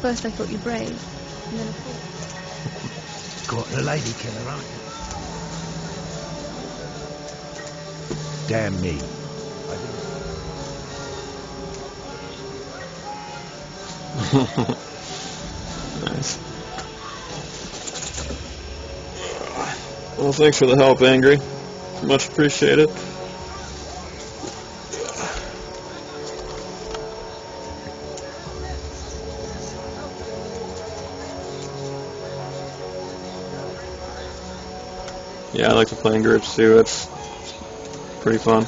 First I thought you brave, and then a fool. Caught the lady killer, aren't you? Damn me. I didn't nice. Well, thanks for the help, Angry. Much appreciated. Yeah, I like to play in groups too. It's pretty fun.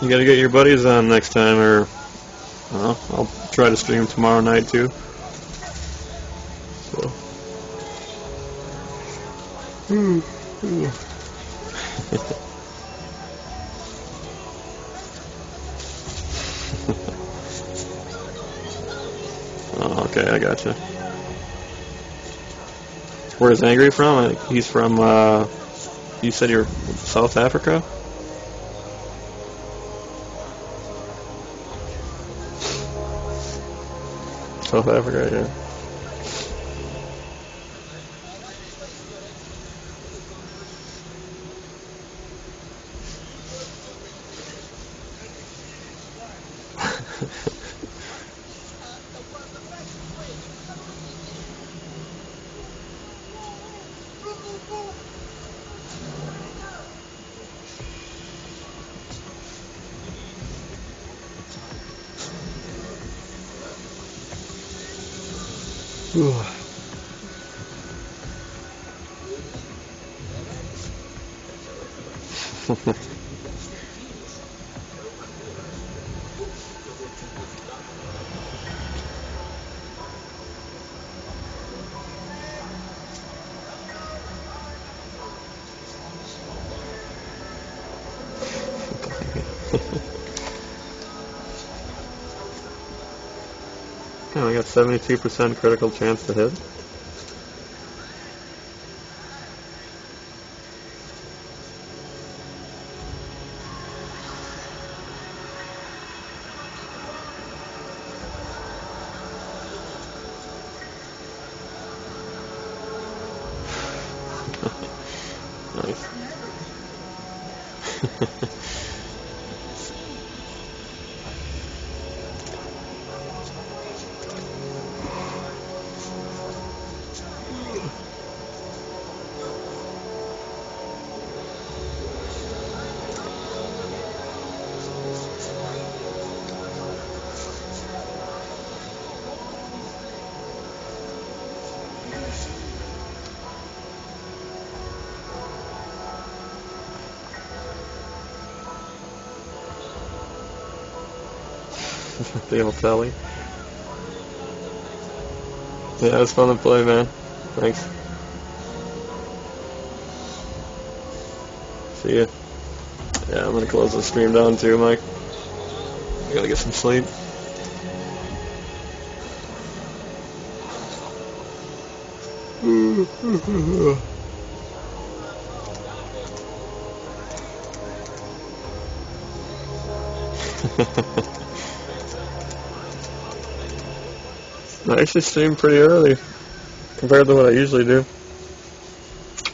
You gotta get your buddies on next time, or I'll try to stream tomorrow night too. So. Oh, okay, I gotcha. Where's Angry from? He's from, uh, you said you're South Africa? South Africa, yeah. 哦。呵呵呵。Yeah, I got 72% critical chance to hit. nice. the old Sally. Yeah, it was fun to play, man. Thanks. See ya. Yeah, I'm gonna close the stream down too, Mike. I gotta get some sleep. I actually streamed pretty early compared to what I usually do.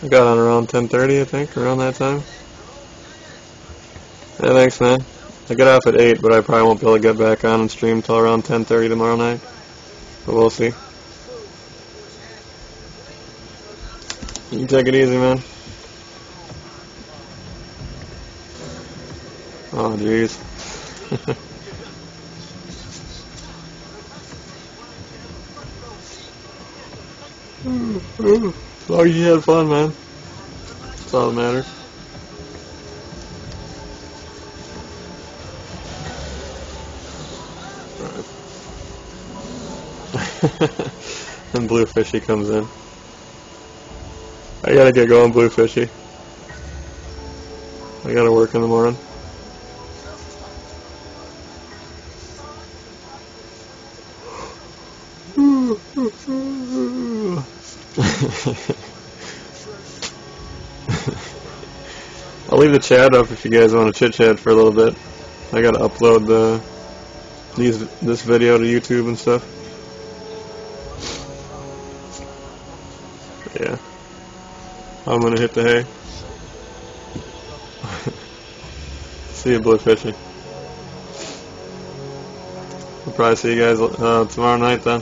I got on around 10:30, I think, around that time. Yeah, thanks, man. I get off at 8, but I probably won't be able to get back on and stream till around 10:30 tomorrow night. But we'll see. You take it easy, man. Oh, jeez. As long as you had fun, man. That's all that matters. and Blue Fishy comes in. I gotta get going, Blue Fishy. I gotta work in the morning. I'll leave the chat up if you guys want to chit chat for a little bit. I gotta upload the these this video to YouTube and stuff. Yeah. I'm gonna hit the hay. see you Blue Fishy. I'll probably see you guys uh, tomorrow night then.